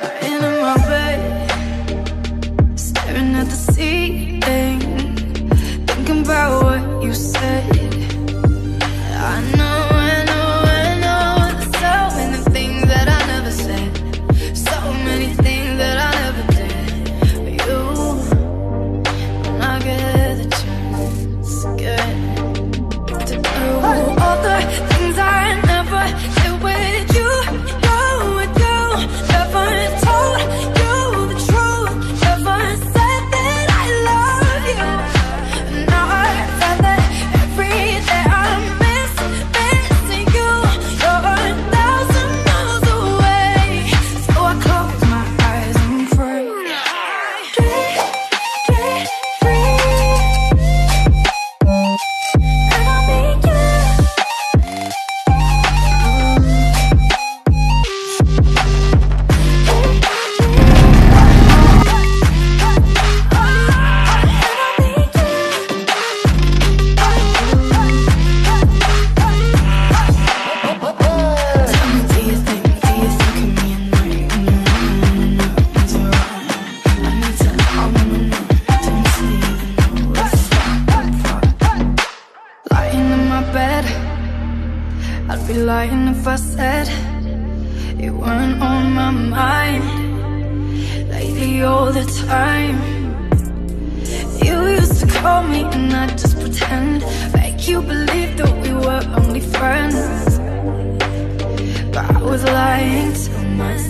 In my bed, staring at the ceiling, thinking about what you said. I know. I'd be lying if I said it weren't on my mind. Lately all the time. You used to call me and I'd just pretend Make you believe that we were only friends. But I was lying to myself.